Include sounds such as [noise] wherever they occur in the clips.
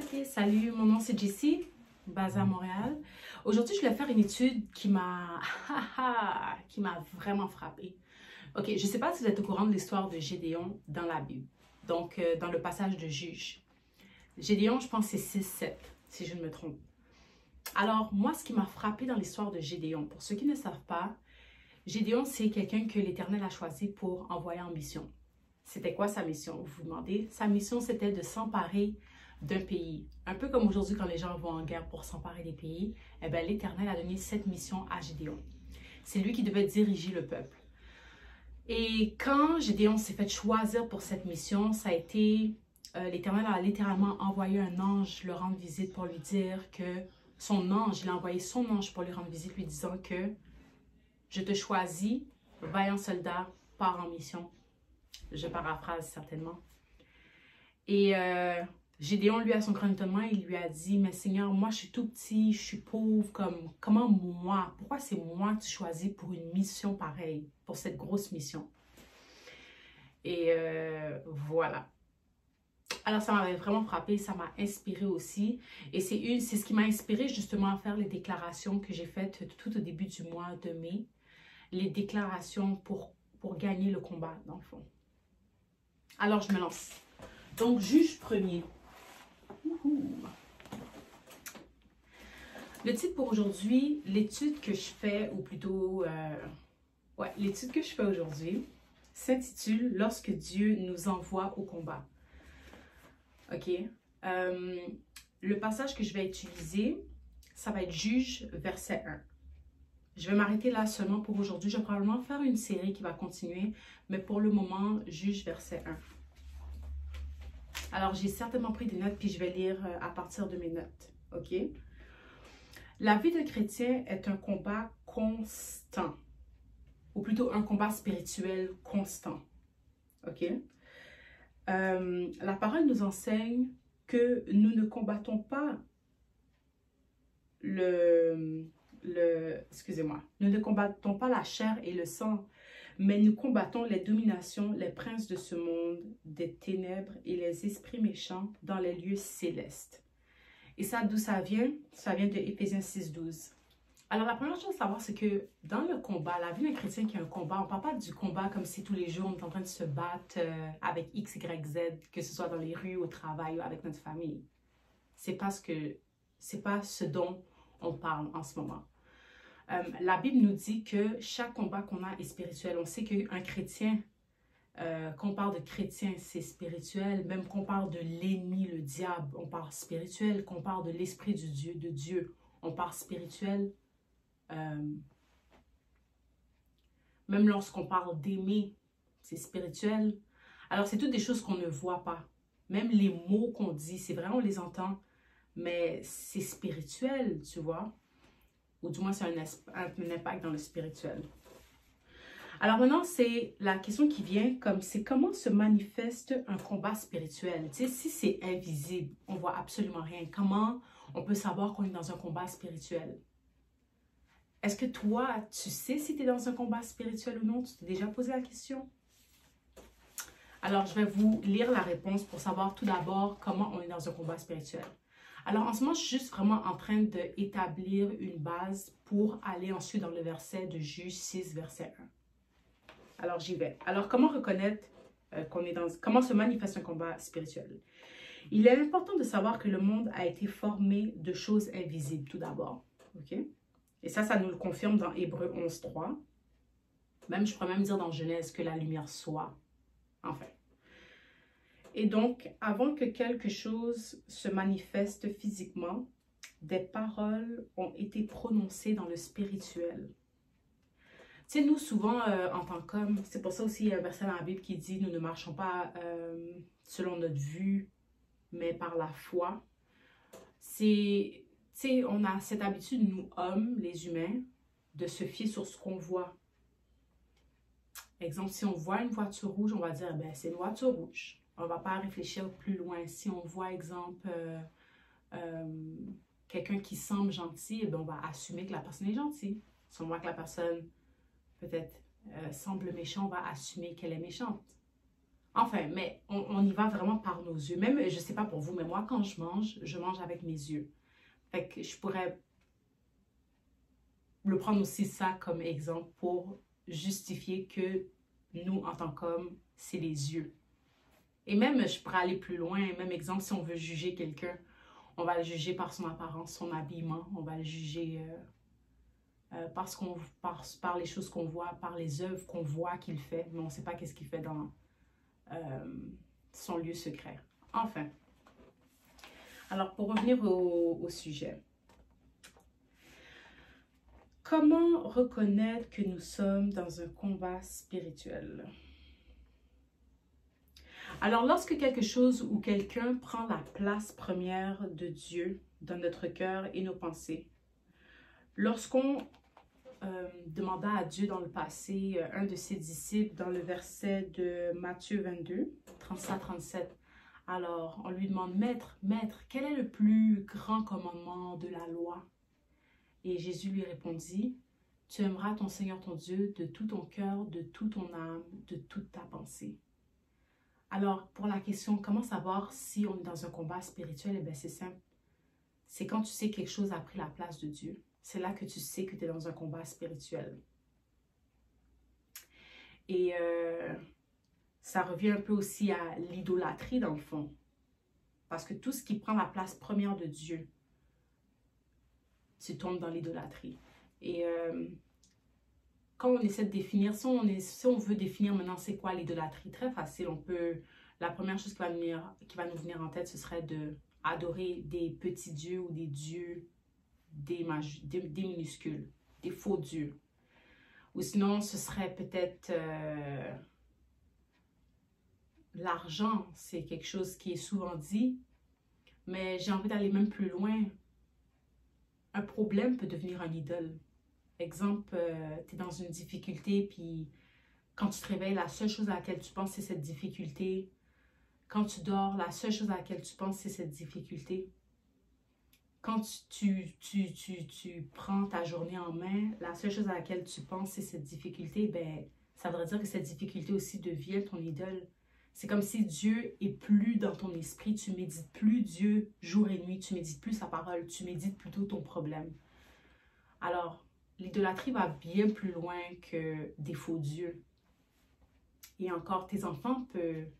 Ok, salut, mon nom c'est Jessie, basée à Montréal. Aujourd'hui, je voulais faire une étude qui m'a [laughs] qui m'a vraiment frappée. Ok, je ne sais pas si vous êtes au courant de l'histoire de Gédéon dans la Bible, donc euh, dans le passage de Juge. Gédéon, je pense c'est 6-7, si je ne me trompe. Alors, moi, ce qui m'a frappé dans l'histoire de Gédéon, pour ceux qui ne savent pas, Gédéon, c'est quelqu'un que l'Éternel a choisi pour envoyer en mission. C'était quoi sa mission? Vous vous demandez. Sa mission, c'était de s'emparer d'un pays. Un peu comme aujourd'hui quand les gens vont en guerre pour s'emparer des pays, eh bien, l'Éternel a donné cette mission à Gédéon. C'est lui qui devait diriger le peuple. Et quand Gédéon s'est fait choisir pour cette mission, ça a été, euh, l'Éternel a littéralement envoyé un ange le rendre visite pour lui dire que son ange, il a envoyé son ange pour lui rendre visite, lui disant que je te choisis, vaillant soldat, pars en mission. Je paraphrase certainement. Et euh, Gédéon, lui, à son grand étonnement, il lui a dit, mais Seigneur, moi, je suis tout petit, je suis pauvre, comme, comment moi, pourquoi c'est moi que tu choisis pour une mission pareille, pour cette grosse mission? Et euh, voilà. Alors, ça m'avait vraiment frappé, ça m'a inspiré aussi. Et c'est ce qui m'a inspiré justement à faire les déclarations que j'ai faites tout au début du mois de mai. Les déclarations pour, pour gagner le combat, dans le fond. Alors, je me lance. Donc, juge premier. Le titre pour aujourd'hui, l'étude que je fais, ou plutôt, euh, ouais, l'étude que je fais aujourd'hui s'intitule Lorsque Dieu nous envoie au combat. OK? Euh, le passage que je vais utiliser, ça va être Juge, verset 1. Je vais m'arrêter là seulement pour aujourd'hui. Je vais probablement faire une série qui va continuer, mais pour le moment, Juge, verset 1. Alors, j'ai certainement pris des notes, puis je vais lire euh, à partir de mes notes. OK? La vie de chrétien est un combat constant, ou plutôt un combat spirituel constant. OK? Euh, la parole nous enseigne que nous ne combattons pas le, le excusez-moi, nous ne combattons pas la chair et le sang, mais nous combattons les dominations, les princes de ce monde, des ténèbres et les esprits méchants dans les lieux célestes. Et ça, d'où ça vient? Ça vient de Éphésiens 6, 12. Alors, la première chose à savoir, c'est que dans le combat, la vie d'un chrétien qui a un combat, on ne parle pas du combat comme si tous les jours on est en train de se battre euh, avec X, Y, Z, que ce soit dans les rues, au travail ou avec notre famille. C'est parce que c'est pas ce dont on parle en ce moment. Euh, la Bible nous dit que chaque combat qu'on a est spirituel. On sait qu'un chrétien, euh, qu'on parle de chrétien, c'est spirituel. Même qu'on parle de l'ennemi, le diable, on parle spirituel. Qu'on parle de l'esprit du Dieu, de Dieu, on parle spirituel. Euh, même lorsqu'on parle d'aimer, c'est spirituel. Alors, c'est toutes des choses qu'on ne voit pas. Même les mots qu'on dit, c'est vrai, on les entend, mais c'est spirituel, tu vois ou du moins c'est un, un, impact dans le spirituel. Alors maintenant, c'est la question qui vient comme c'est comment se manifeste un combat spirituel? Tu sais, si c'est invisible, on voit absolument rien. Comment on peut savoir qu'on est dans un combat spirituel? Est-ce que toi, tu sais si tu es dans un combat spirituel ou non? Tu t'es déjà posé la question? Alors, je vais vous lire la réponse pour savoir tout d'abord comment on est dans un combat spirituel. Alors en ce moment, je suis juste vraiment en train d'établir une base pour aller ensuite dans le verset de Juge 6, verset 1. Alors j'y vais. Alors comment reconnaître euh, qu'on est dans... Comment se manifeste un combat spirituel? Il est important de savoir que le monde a été formé de choses invisibles tout d'abord. OK? Et ça, ça nous le confirme dans Hébreu 11, 3. Même, je pourrais même dire dans Genèse que la lumière soit. Enfin. Et donc, avant que quelque chose se manifeste physiquement, des paroles ont été prononcées dans le spirituel. Tu sais, nous, souvent, euh, en tant qu'hommes, c'est pour ça aussi, il y a un verset dans la Bible qui dit, nous ne marchons pas euh, selon notre vue, mais par la foi. C'est, tu sais, on a cette habitude, nous, hommes, les humains, de se fier sur ce qu'on voit. Exemple, si on voit une voiture rouge, on va dire, ben, c'est une voiture rouge. On ne va pas réfléchir plus loin. Si on voit, exemple, euh, euh, quelqu'un qui semble gentil, eh on va assumer que la personne est gentille. Si on voit que la personne peut-être euh, semble méchante, on va assumer qu'elle est méchante. Enfin, mais on, y va vraiment par nos yeux. Même, je sais pas pour vous, mais moi, quand je mange, je mange avec mes yeux. Fait que je pourrais le prendre aussi ça comme exemple pour justifier que nous, en tant qu'hommes, c'est les yeux. Et même, je pourrais aller plus loin. Même exemple, si on veut juger quelqu'un, on va le juger par son apparence, son habillement. On va le juger euh, euh, parce par les choses qu'on voit, par les œuvres qu'on voit qu'il fait. Mais on ne sait pas qu'est-ce qu'il fait dans euh, son lieu secret. Enfin. Alors, pour revenir au sujet. Comment reconnaître que nous sommes dans un combat spirituel? Alors, lorsque quelque chose ou quelqu'un prend la place première de Dieu dans notre cœur et nos pensées, lorsqu'on euh, demanda à Dieu dans le passé, euh, un de ses disciples, dans le verset de Matthieu 22, 37-37, alors on lui demande, Maître, Maître, quel est le plus grand commandement de la loi? Et Jésus lui répondit, Tu aimeras ton Seigneur ton Dieu de tout ton cœur, de toute ton âme, de toute ta pensée. Alors, pour la question, comment savoir si on est dans un combat spirituel? Eh bien, c'est simple. C'est quand tu sais quelque chose a pris la place de Dieu. C'est là que tu sais que tu es dans un combat spirituel. Et euh, ça revient un peu aussi à l'idolâtrie, dans le fond. Parce que tout ce qui prend la place première de Dieu, tu tombes dans l'idolâtrie. Et euh, quand on essaie de définir, si on, veut définir maintenant c'est quoi l'idolâtrie, très facile, on peut, la première chose qui va, venir, qui va nous venir en tête, ce serait de adorer des petits dieux ou des dieux, des, des, minuscules, des faux dieux. Ou sinon, ce serait peut-être euh, l'argent, c'est quelque chose qui est souvent dit, mais j'ai envie d'aller même plus loin. Un problème peut devenir un idole. Exemple, euh, tu es dans une difficulté, puis quand tu te réveilles, la seule chose à laquelle tu penses, c'est cette difficulté. Quand tu dors, la seule chose à laquelle tu penses, c'est cette difficulté. Quand tu, tu, tu, tu, prends ta journée en main, la seule chose à laquelle tu penses, c'est cette difficulté, ben, ça voudrait dire que cette difficulté aussi devient ton idole. C'est comme si Dieu est plus dans ton esprit, tu médites plus Dieu jour et nuit, tu médites plus sa parole, tu médites plutôt ton problème. Alors, l'idolâtrie va bien plus loin que des faux dieux. Et encore, tes enfants peuvent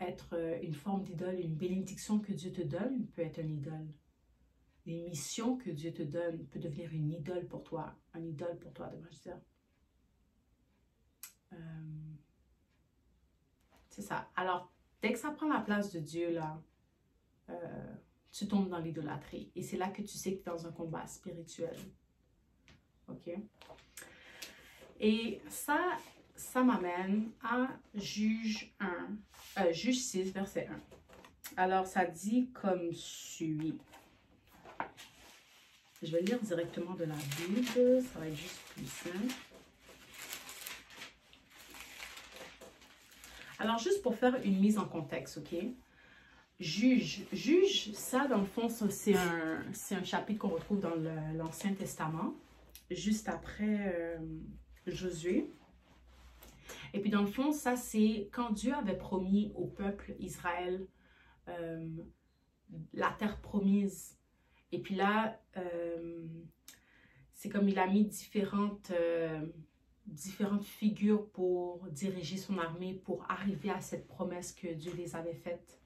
être une forme d'idole, une bénédiction que Dieu te donne peut être une idole. Une mission que Dieu te donne peut devenir une idole pour toi, un idole pour toi, devrais-je dire. Euh, c'est ça. Alors, dès que ça prend la place de Dieu, là, euh, tu tombes dans l'idolâtrie. Et c'est là que tu sais que tu es dans un combat spirituel. OK? Et ça, ça m'amène à Juge 1, euh, Juge 6, verset 1. Alors, ça dit comme suit. Je vais lire directement de la Bible, ça va être juste plus simple. Alors, juste pour faire une mise en contexte, OK? Juge. Juge, ça, dans le fond, c'est un, un chapitre qu'on retrouve dans l'Ancien Testament juste après euh, Josué. Et puis dans le fond, ça c'est quand Dieu avait promis au peuple Israël euh, la terre promise. Et puis là, euh, c'est comme il a mis différentes, différentes figures pour diriger son armée, pour arriver à cette promesse que Dieu les avait faite.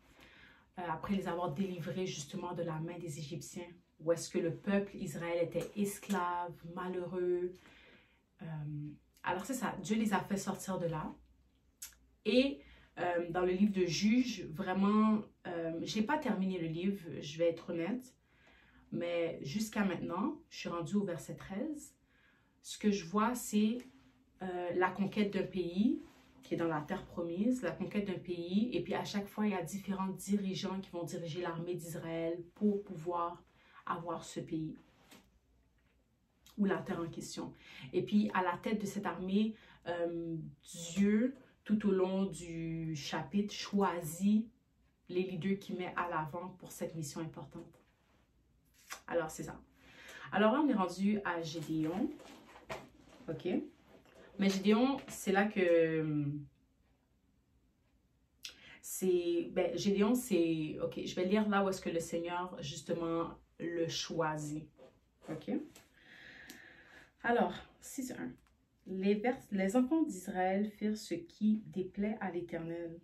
après les avoir délivrés justement de la main des Égyptiens où est-ce que le peuple Israël était esclave, malheureux. Euh, alors c'est ça, Dieu les a fait sortir de là. Et euh, dans le livre de Juges, vraiment, euh, je n'ai pas terminé le livre, je vais être honnête, mais jusqu'à maintenant, je suis rendue au verset 13. Ce que je vois, c'est la conquête d'un pays qui est dans la terre promise, la conquête d'un pays, et puis à chaque fois, il y a différents dirigeants qui vont diriger l'armée d'Israël pour pouvoir avoir ce pays ou la terre en question. Et puis, à la tête de cette armée, euh, Dieu, tout au long du chapitre, choisit les leaders qui met à l'avant pour cette mission importante. Alors, c'est ça. Alors, on est rendu à Gédéon. OK? Mais Gédéon, c'est là que c'est, ben, Gédéon, c'est, ok, je vais lire là où est-ce que le Seigneur, justement, le choisit. Ok? Alors, 6.1. Les, les enfants d'Israël firent ce qui déplaît à l'Éternel,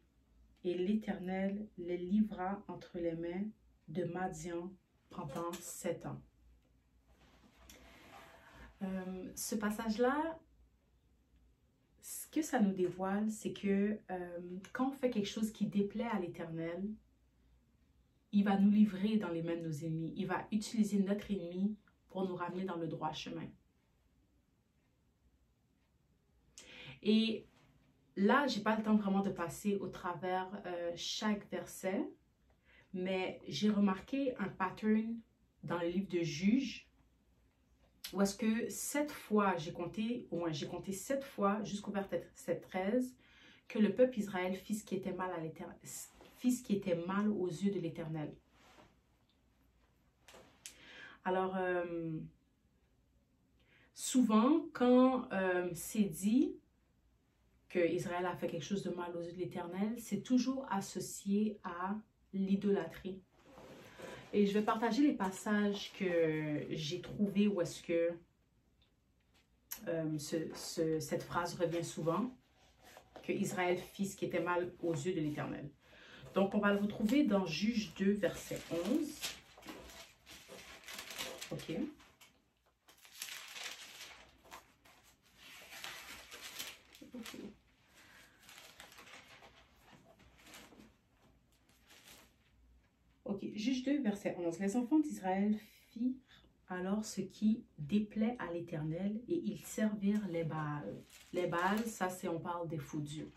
et l'Éternel les livra entre les mains de Madian pendant sept ans. Euh, ce passage-là, ce que ça nous dévoile, c'est que euh, quand on fait quelque chose qui déplaît à l'Éternel, il va nous livrer dans les mains de nos ennemis. Il va utiliser notre ennemi pour nous ramener dans le droit chemin. Et là, j'ai pas le temps vraiment de passer au travers euh, chaque verset, mais j'ai remarqué un pattern dans le livre de Juges où est-ce que sept fois, j'ai compté, au moins j'ai compté sept fois jusqu'au verset 13, que le peuple Israël fit ce qui était mal à l'éternel, ce qui était mal aux yeux de l'éternel. Alors, euh, souvent, quand euh, c'est dit que Israël a fait quelque chose de mal aux yeux de l'éternel, c'est toujours associé à l'idolâtrie. Et je vais partager les passages que j'ai trouvés où est-ce que euh, cette phrase revient souvent, que Israël fit ce qui était mal aux yeux de l'Éternel. Donc, on va le retrouver dans Juge 2, verset 11. OK. Ok, Juge 2, verset 11. Les enfants d'Israël firent alors ce qui déplaît à l'Éternel et ils servirent les Baals. Les Baals, ça c'est, on parle des faux dieux.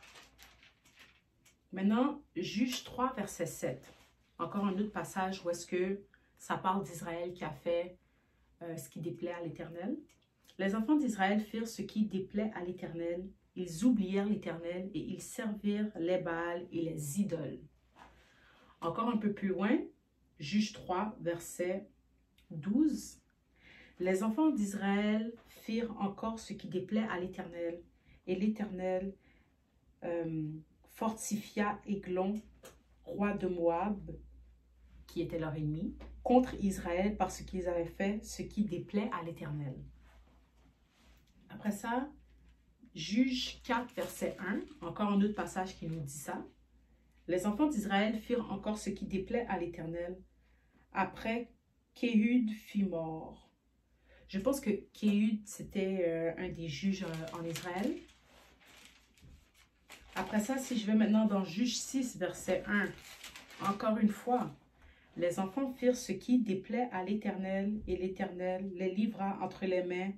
Maintenant, Juge 3, verset 7. Encore un autre passage où est-ce que ça parle d'Israël qui a fait euh, ce qui déplaît à l'Éternel. Les enfants d'Israël firent ce qui déplaît à l'Éternel. Ils oublièrent l'Éternel et ils servirent les Baals et les idoles. Encore un peu plus loin, Juge 3, verset 12. Les enfants d'Israël firent encore ce qui déplaît à l'Éternel, et l'Éternel euh, fortifia Églon, roi de Moab, qui était leur ennemi, contre Israël parce qu'ils avaient fait ce qui déplaît à l'Éternel. Après ça, Juge 4, verset 1, encore un autre passage qui nous dit ça. Les enfants d'Israël firent encore ce qui déplaît à l'Éternel, après qu'Éhud fut mort. Je pense que Kéhud, c'était euh, un des juges euh, en Israël. Après ça, si je vais maintenant dans Juge 6, verset 1, encore une fois, les enfants firent ce qui déplaît à l'Éternel, et l'Éternel les livra entre les mains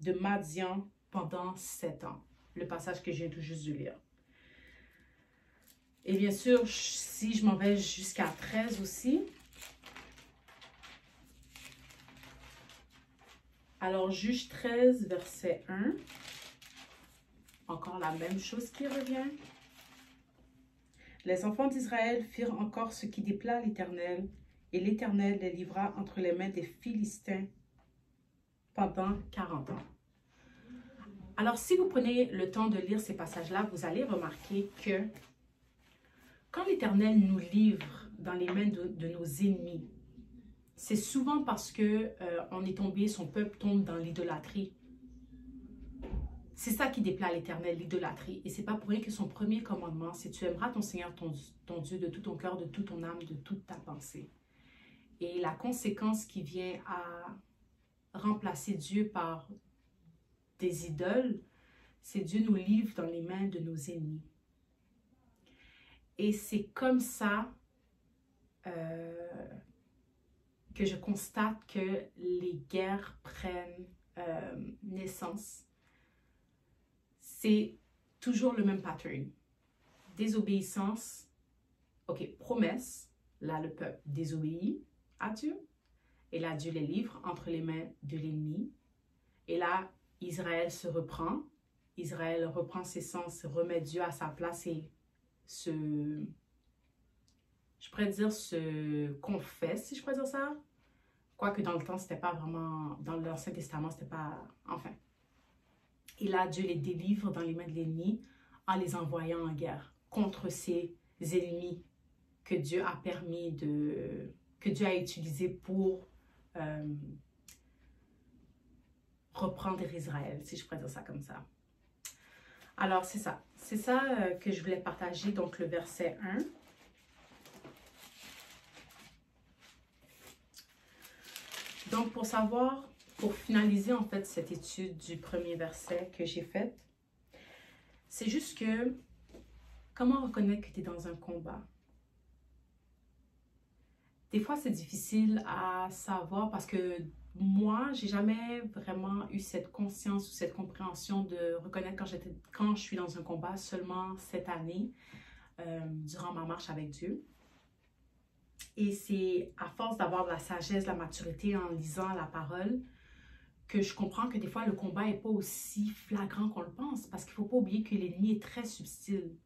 de Madian pendant sept ans. Le passage que j'ai tout juste de lire. Et bien sûr, si je m'en vais jusqu'à 13 aussi. Alors, juge 13, verset 1. Encore la même chose qui revient. Les enfants d'Israël firent encore ce qui déplaît à l'Éternel, et l'Éternel les livra entre les mains des Philistins pendant 40 ans. Alors, si vous prenez le temps de lire ces passages-là, vous allez remarquer que quand l'Éternel nous livre dans les mains de, nos ennemis, c'est souvent parce que euh, on est tombé, son peuple tombe dans l'idolâtrie. C'est ça qui déplaît à l'Éternel, l'idolâtrie. Et c'est pas pour rien que son premier commandement, c'est tu aimeras ton Seigneur, ton, Dieu, de tout ton cœur, de toute ton âme, de toute ta pensée. Et la conséquence qui vient à remplacer Dieu par des idoles, c'est Dieu nous livre dans les mains de nos ennemis. Et c'est comme ça euh, que je constate que les guerres prennent euh, naissance. C'est toujours le même pattern. Désobéissance, ok, promesse, là le peuple désobéit à Dieu, et là Dieu les livre entre les mains de l'ennemi, et là Israël se reprend, Israël reprend ses sens, remet Dieu à sa place et se, je pourrais dire, se confesse, si je pourrais dire ça. Quoique dans le temps, c'était pas vraiment, dans l'Ancien Testament, c'était pas, enfin. Et là, Dieu les délivre dans les mains de l'ennemi en les envoyant en guerre contre ses ennemis que Dieu a permis de, que Dieu a utilisé pour euh, reprendre Israël, si je pourrais dire ça comme ça. Alors, c'est ça. C'est ça euh, que je voulais partager, donc le verset 1. Donc, pour savoir, pour finaliser en fait cette étude du premier verset que j'ai faite, c'est juste que comment reconnaître que tu es dans un combat? Des fois, c'est difficile à savoir parce que moi, j'ai jamais vraiment eu cette conscience ou cette compréhension de reconnaître quand, quand je suis dans un combat seulement cette année, euh, durant ma marche avec Dieu. Et c'est à force d'avoir la sagesse, la maturité en lisant la parole que je comprends que des fois le combat n'est pas aussi flagrant qu'on le pense parce qu'il ne faut pas oublier que l'ennemi est très subtil.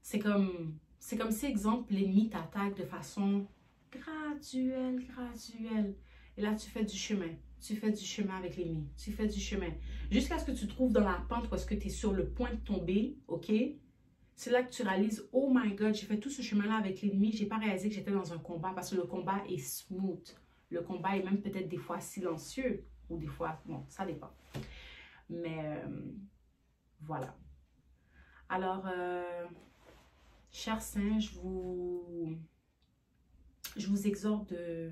C'est comme, c'est comme si, exemple, l'ennemi t'attaque de façon graduelle, graduelle. Et là, tu fais du chemin. Tu fais du chemin avec l'ennemi. Tu fais du chemin. Jusqu'à ce que tu trouves dans la pente est-ce que tu es sur le point de tomber, OK? C'est là que tu réalises, oh my God, j'ai fait tout ce chemin-là avec l'ennemi. J'ai pas réalisé que j'étais dans un combat parce que le combat est smooth. Le combat est même peut-être des fois silencieux ou des fois, bon, ça dépend. Mais euh, voilà. Alors, euh, chers saints, je vous, je vous exhorte de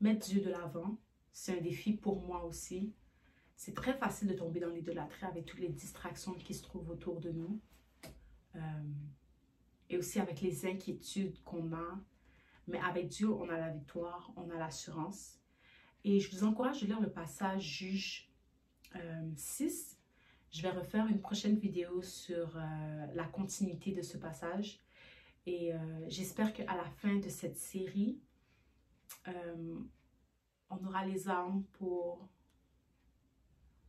mettre Dieu de l'avant. C'est un défi pour moi aussi. C'est très facile de tomber dans l'idolâtrie avec toutes les distractions qui se trouvent autour de nous. Euh, et aussi avec les inquiétudes qu'on a. Mais avec Dieu, on a la victoire, on a l'assurance. Et je vous encourage de lire le passage Juge 6. Euh, je vais refaire une prochaine vidéo sur euh, la continuité de ce passage. Et j'espère qu'à la fin de cette série, on aura les armes pour...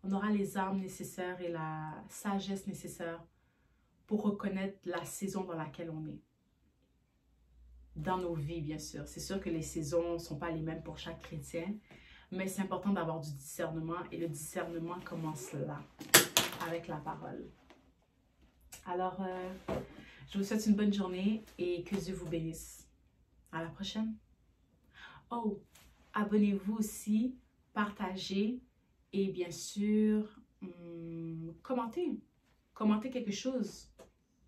On aura les armes nécessaires et la sagesse nécessaire pour reconnaître la saison dans laquelle on est. Dans nos vies, bien sûr. C'est sûr que les saisons ne sont pas les mêmes pour chaque chrétien, mais c'est important d'avoir du discernement et le discernement commence là, avec la parole. Alors, euh, je vous souhaite une bonne journée et que Dieu vous bénisse. À la prochaine. Oh, abonnez-vous aussi, partagez et bien sûr, hum, commentez. Commentez quelque chose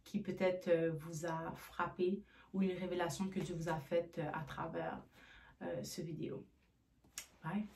qui peut-être euh, vous a frappé ou une révélation que Dieu vous a faite euh, à travers ce vidéo. Bye.